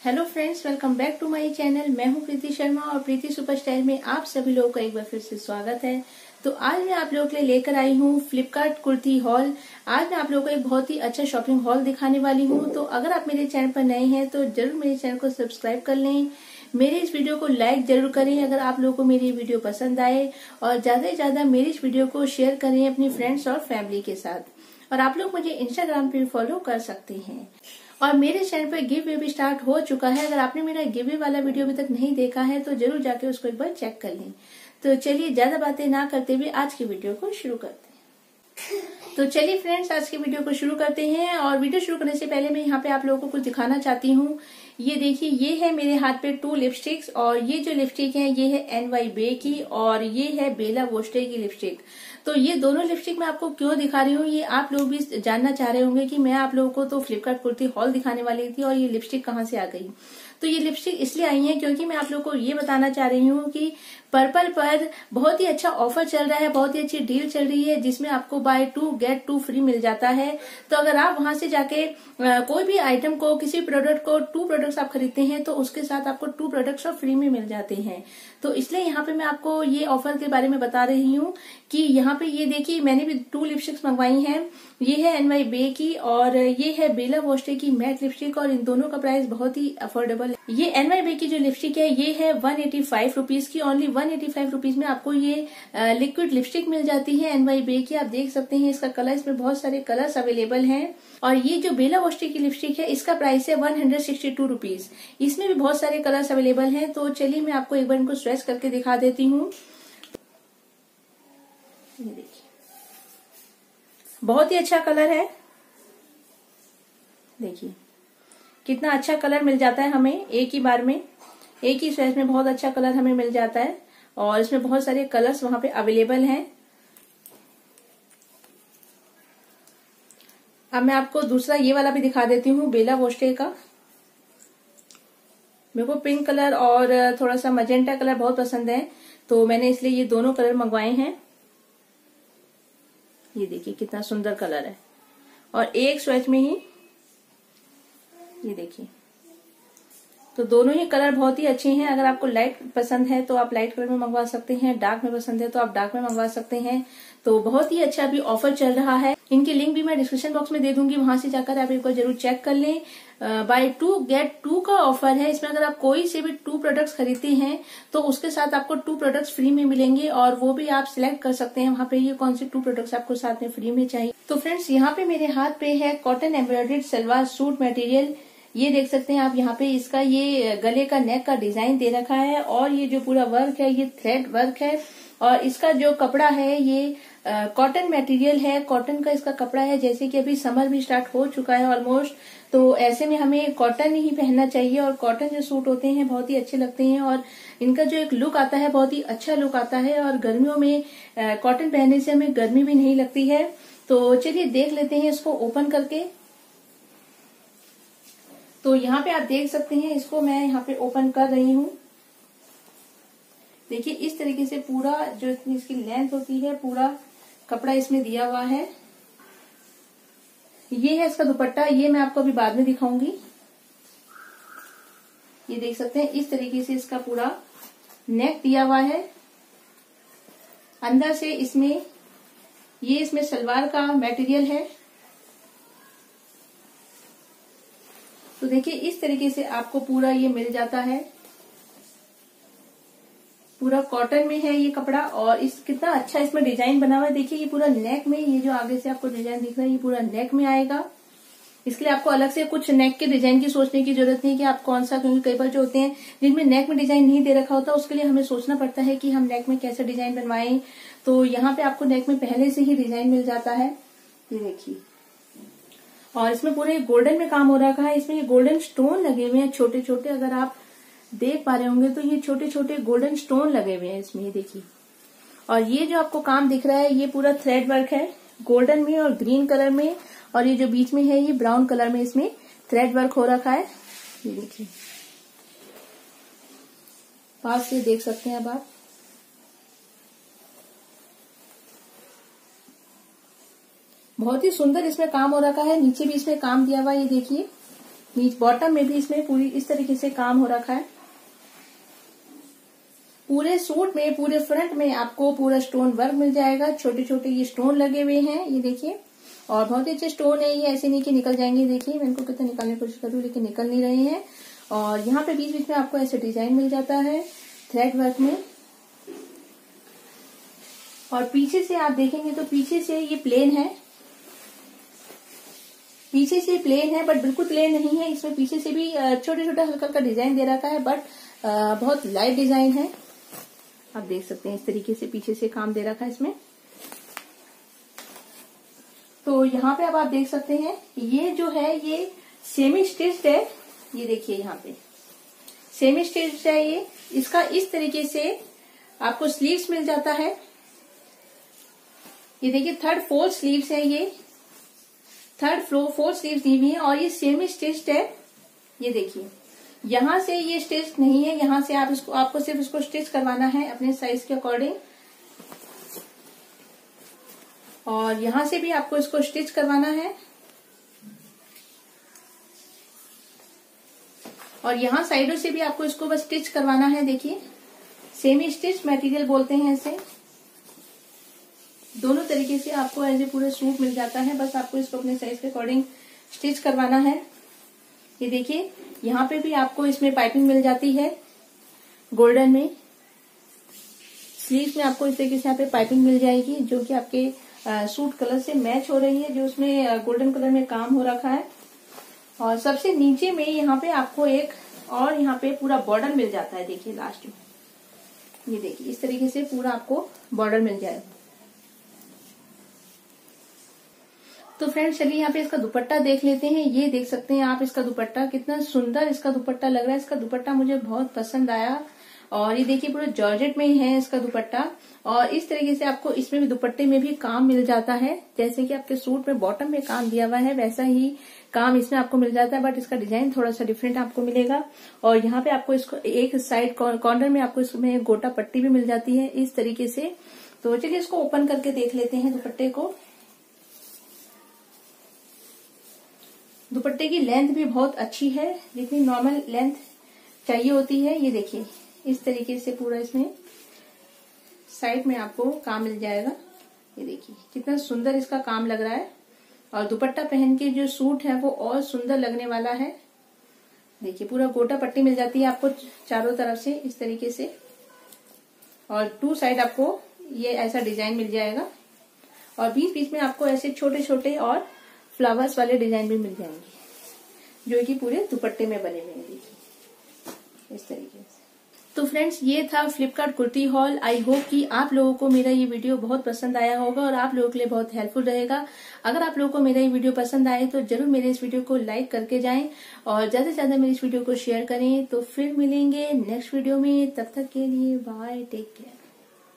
Hello friends welcome back to my channel मैं हूँ प्रीति शर्मा और प्रीति सुपर स्टाइल में आप सभी लोगों का एक बार फिर से स्वागत है। तो आज मैं आप लोगों के लिए लेकर आई हूँ फ्लिपकार्ट कुर्ती हॉल आज मैं आप लोगों को एक बहुत ही अच्छा शॉपिंग हॉल दिखाने वाली हूँ। तो अगर आप मेरे चैनल पर नए हैं तो ज़रूर मेरे चैनल को सब्सक्राइब कर लें। मेरे इस वीडियो को लाइक ज़रूर करें अगर आप लोगों को मेरी वीडियो पसंद आए। और ज़्यादा से ज़्यादा मेरी इस वीडियो को शेयर करें अपनी फ्रेंड्स और फैमिली के साथ। और आप लोग मुझे इंस्टाग्राम पे फॉलो कर सकते हैं। और मेरे चैनल पर गिव वे भी स्टार्ट हो चुका है। अगर आपने मेरा गिव वे वाला वीडियो अभी तक नहीं देखा है तो ज़रूर जाके उसको एक बार चेक कर लें। तो चलिए, ज़्यादा बातें ना करते हुए आज की वीडियो को शुरू करते तो चलिए फ्रेंड्स, आज की वीडियो को शुरू करते हैं। और वीडियो शुरू करने से पहले मैं यहाँ पे आप लोगों को कुछ दिखाना चाहती हूँ। ये देखिए, ये है मेरे हाथ पे टू लिपस्टिक्स और ये जो लिपस्टिक है, ये है एन वाई बे की और ये है बेला वोस्टे की लिपस्टिक तो ये दोनों लिपस्टिक मैं आपको क्यों दिखा रही हूँ? ये आप लोग भी जानना चाह रहे होंगे कि मैं आप लोगों को तो फ्लिपकार्ट कुर्ती हॉल दिखाने वाली थी और ये लिपस्टिक कहाँ से आ गई? तो ये लिपस्टिक इसलिए आई है क्योंकि मैं आप लोगों को ये बताना चाह रही हूँ कि पर्पल पर बहुत ही अच्छा ऑफ़र चल रहा है, बहुत ही अच्छी डील चल रही है, जिसमें आपको buy two get two free मिल जाता है। तो अगर आप वहाँ से जाके कोई भी आइटम को, किसी प्रोडक्ट को टू प्रोडक्ट्स आप खरीदते हैं तो उसके साथ आपको टू प्रोडक्ट्स और फ्री में मिल जाते हैं। तो इसलिए यहाँ पे मैं आपको ये ऑफ़र के बारे में बता रही हूँ कि यहाँ पे ये देखिए, मैंने भी टू लिपस्टिक्स मंगवाई हैं। ये है एनवाई बे की और ये है बेला वोस्टे की मैट लिपस्टिक और इन दोनों का प्राइस बहुत ही अफोर्डेबल है ये एनवाई की जो लिपस्टिक है, ये है वन एटी फाइव रुपीज़ की। Only one eighty five rupees में आपको ये लिक्विड लिपस्टिक मिल जाती है एनवाई की। आप देख सकते हैं इसका कलर इसमें बहुत सारे कलर्स अवेलेबल हैं। और ये जो बेला वोस्टे की लिपस्टिक है, इसका प्राइस है one hundred sixty two rupees इसमें भी बहुत सारे कलर्स अवेलेबल हैं। तो चलिए मैं आपको एक बार इनको स्ट्रेच करके दिखा देती हूँ। बहुत ही अच्छा कलर है। देखिए। कितना अच्छा कलर मिल जाता है हमें, एक ही बार में, एक ही स्वेच में बहुत अच्छा कलर हमें मिल जाता है और इसमें बहुत सारे कलर्स वहाँ पे अवेलेबल हैं। अब मैं आपको दूसरा ये वाला भी दिखा देती हूँ, बेला वोस्टे का। मेरे को पिंक कलर और थोड़ा सा मजेंटा कलर बहुत पसंद है तो मैंने इसलिए ये दोनों कलर मंगवाए हैं। ये देखिए कितना सुंदर कलर है। और एक स्वेच में ही ये देखिए। तो दोनों ही कलर बहुत ही अच्छे हैं। अगर आपको लाइट पसंद है तो आप लाइट कलर में मंगवा सकते हैं। डार्क में पसंद है तो आप डार्क में मंगवा सकते हैं। तो बहुत ही अच्छा अभी ऑफ़र चल रहा है। इनकी लिंक भी मैं डिस्क्रिप्शन बॉक्स में दे दूँगी। वहाँ से जाकर आप बार ज़रूर चेक कर लें। बाय टू गेट टू का ऑफ़र है। इसमें अगर आप कोई से भी टू प्रोडक्ट्स खरीदते हैं तो उसके साथ आपको टू प्रोडक्ट्स फ्री में मिलेंगे और वो भी आप सिलेक्ट कर सकते हैं। वहाँ पे ये कौन से टू प्रोडक्ट्स आपको साथ में फ्री में चाहिए। तो फ्रेंड्स यहाँ पे मेरे हाथ पे है cotton embroidered salwar suit material ये देख सकते हैं आप यहाँ पे इसका ये गले का नेक का डिज़ाइन दे रखा है और ये जो पूरा वर्क है, ये थ्रेड वर्क है और इसका जो कपड़ा है, ये कॉटन मटेरियल है। कॉटन का इसका कपड़ा है, जैसे कि अभी समर भी स्टार्ट हो चुका है ऑलमोस्ट तो ऐसे में हमें कॉटन ही पहनना चाहिए और कॉटन जो सूट होते हैं, बहुत ही अच्छे लगते हैं और इनका जो एक लुक आता है, बहुत ही अच्छा लुक आता है और गर्मियों में कॉटन पहनने से हमें गर्मी भी नहीं लगती है। तो चलिए देख लेते हैं इसको ओपन करके। तो यहाँ पे आप देख सकते हैं, इसको मैं यहाँ पे ओपन कर रही हूँ। देखिए, इस तरीके से पूरा जो इसकी लेंथ होती है, पूरा कपड़ा इसमें दिया हुआ है। ये है इसका दुपट्टा, ये मैं आपको अभी बाद में दिखाऊँगी। ये देख सकते हैं, इस तरीके से इसका पूरा नेक दिया हुआ है। अंदर से इसमें, ये इसमें सलवार का मटेरियल है। तो देखिए, इस तरीके से आपको पूरा ये मिल जाता है। पूरा कॉटन में है ये कपड़ा और इस कितना अच्छा इसमें डिज़ाइन बना हुआ है। देखिए, ये पूरा नेक में, ये जो आगे से आपको डिज़ाइन दिख रहा है, ये पूरा नेक में आएगा। इसके लिए आपको अलग से कुछ नेक के डिज़ाइन की सोचने की ज़रूरत नहीं कि आप कौन सा, क्योंकि कई बार जो होते हैं, जिनमें नेक में डिज़ाइन नहीं दे रखा होता, उसके लिए हमें सोचना पड़ता है कि हम नेक में कैसा डिज़ाइन बनवाएँ। तो यहाँ पे आपको नेक में पहले से ही डिज़ाइन मिल जाता है। ये देखिए। और इसमें पूरे गोल्डन में काम हो रखा है। इसमें ये गोल्डन स्टोन लगे हुए हैं छोटे छोटे अगर आप देख पा रहे होंगे तो ये छोटे छोटे गोल्डन स्टोन लगे हुए हैं इसमें, ये देखिए। और ये जो आपको काम दिख रहा है, ये पूरा थ्रेड वर्क है गोल्डन में और ग्रीन कलर में। और ये जो बीच में है, ये ब्राउन कलर में इसमें थ्रेड वर्क हो रखा है। ये देखिए। पास से देख सकते हैं अब आप। बहुत ही सुंदर इसमें काम हो रखा है। नीचे भी इसमें काम दिया हुआ ये देखिए। नीच बॉटम में भी इसमें पूरी इस तरीके से काम हो रखा है। पूरे सूट में, पूरे फ्रंट में आपको पूरा स्टोन वर्क मिल जाएगा। छोटे छोटे ये स्टोन लगे हुए हैं, ये देखिए। और बहुत ही अच्छे स्टोन है, ये ऐसे नहीं कि निकल जाएँगे, देखिए। मैं इनको कितना निकालने की कोशिश करूँ लेकिन निकल नहीं रहे हैं। और यहाँ पे बीच बीच में आपको ऐसे डिज़ाइन मिल जाता है थ्रेड वर्क में। और पीछे से आप देखेंगे तो पीछे से ये प्लेन है। पीछे से प्लेन है बट बिल्कुल प्लेन नहीं है। इसमें पीछे से भी छोटे छोटे हल्का हल्का डिज़ाइन दे रखा है बट बहुत लाइट डिज़ाइन है। आप देख सकते हैं इस तरीके से पीछे से काम दे रखा है इसमें। तो यहाँ पे अब आप देख सकते हैं, ये जो है, ये सेमी स्टिच्ड है। ये देखिए यहाँ पे। सेमी स्टिच्ड है ये। इसका इस तरीके से आपको स्लीव्स मिल जाता है। ये देखिए थर्ड फोर्थ स्लीव्स है ये। थर्ड फ्लो फोर्थ स्लीव्स दी हुई है और ये सेमी स्टिच्ड है। ये देखिए। यहाँ से ये स्टिच नहीं है, यहाँ से आप इसको, आपको सिर्फ़ इसको स्टिच करवाना है अपने साइज़ के अकॉर्डिंग और यहाँ से भी आपको इसको स्टिच करवाना है। और यहाँ साइडों से भी आपको इसको बस स्टिच करवाना है, देखिए। सेमी स्टिच मटेरियल बोलते हैं इसे। दोनों तरीके से आपको ऐसे पूरा सूट मिल जाता है। बस आपको इसको अपने साइज़ के अकॉर्डिंग स्टिच करवाना है। ये देखिए, यहाँ पे भी आपको इसमें पाइपिंग मिल जाती है गोल्डन में। स्लीव में आपको इस तरीके से यहाँ पे पाइपिंग मिल जाएगी, जो कि आपके सूट कलर से मैच हो रही है, जो उसमें गोल्डन कलर में काम हो रखा है। और सबसे नीचे में यहाँ पे आपको एक और यहाँ पे पूरा बॉर्डर मिल जाता है, देखिए लास्ट में। ये देखिए, इस तरीके से पूरा आपको बॉर्डर मिल जाएगा तो फ्रेंड्स चलिए यहाँ पे इसका दुपट्टा देख लेते हैं। ये देख सकते हैं आप इसका दुपट्टा, कितना सुंदर इसका दुपट्टा लग रहा है। इसका दुपट्टा मुझे बहुत पसंद आया। और ये देखिए पूरा जॉर्जेट में ही है इसका दुपट्टा। और इस तरीके से आपको इसमें भी दुपट्टे में भी काम मिल जाता है। जैसे कि आपके सूट में बॉटम में काम दिया हुआ है, वैसा ही काम इसमें आपको मिल जाता है बट इसका डिज़ाइन थोड़ा सा डिफरेंट आपको मिलेगा। और यहाँ पे आपको इसको एक साइड कॉर्नर में आपको इसमें गोटा पट्टी भी मिल जाती है इस तरीके से। तो चलिए इसको ओपन करके देख लेते हैं दुपट्टे को। दुपट्टे की लेंथ भी बहुत अच्छी है, जितनी नॉर्मल लेंथ चाहिए होती है, ये देखिए, इस तरीके से पूरा इसमें साइड में आपको काम मिल जाएगा। ये देखिए, कितना सुंदर इसका काम लग रहा है। और दुपट्टा पहन के जो सूट है, वो और सुंदर लगने वाला है। देखिए, पूरा गोटा पट्टी मिल जाती है आपको चारों तरफ़ से इस तरीके से। और टू साइड आपको ये ऐसा डिज़ाइन मिल जाएगा। और बीच बीच में आपको ऐसे छोटे छोटे और फ्लावर्स वाले डिज़ाइन भी मिल जाएँगे, जो कि पूरे दुपट्टे में बने हुए हैं। इस तरीके से। तो फ्रेंड्स, ये था Flipkart kurti haul I hope कि आप लोगों को मेरा ये वीडियो बहुत पसंद आया होगा और आप लोगों के लिए बहुत हेल्पफुल रहेगा। अगर आप लोगों को मेरा ये वीडियो पसंद आए तो ज़रूर मेरे इस वीडियो को लाइक करके जाएँ और ज़्यादा से ज़्यादा मेरे इस वीडियो को शेयर करें। तो फिर मिलेंगे नेक्स्ट वीडियो में। तब तक के लिए बाय टेक केयर